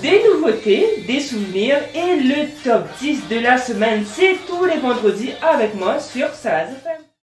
Des nouveautés, des souvenirs et le top 10 de la semaine, c'est tous les vendredis avec moi sur Salaz